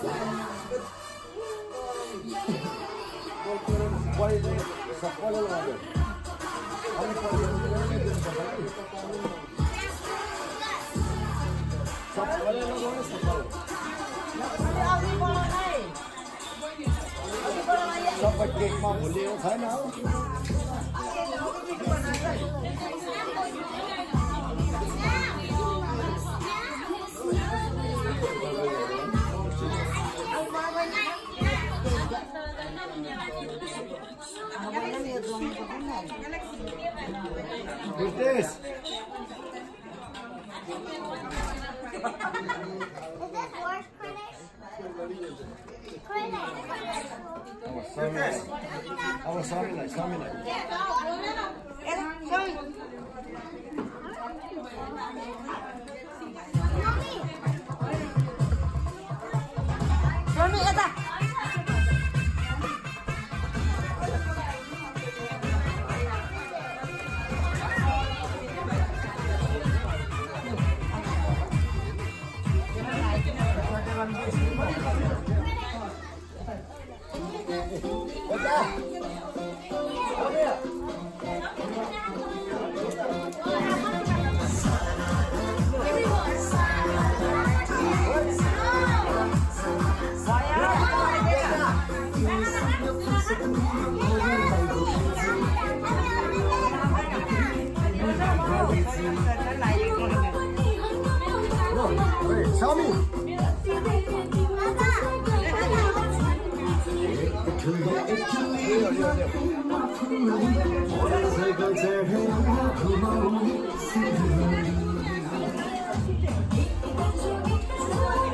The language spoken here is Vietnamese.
Sao bạch kịch mà một liều phải nấu Who's this? Is this horse critics? Critics. I was sorry like, I was sorry like, sorry like. Mommy, Eva. 来，来一个。喂，小米。爸爸，爸爸。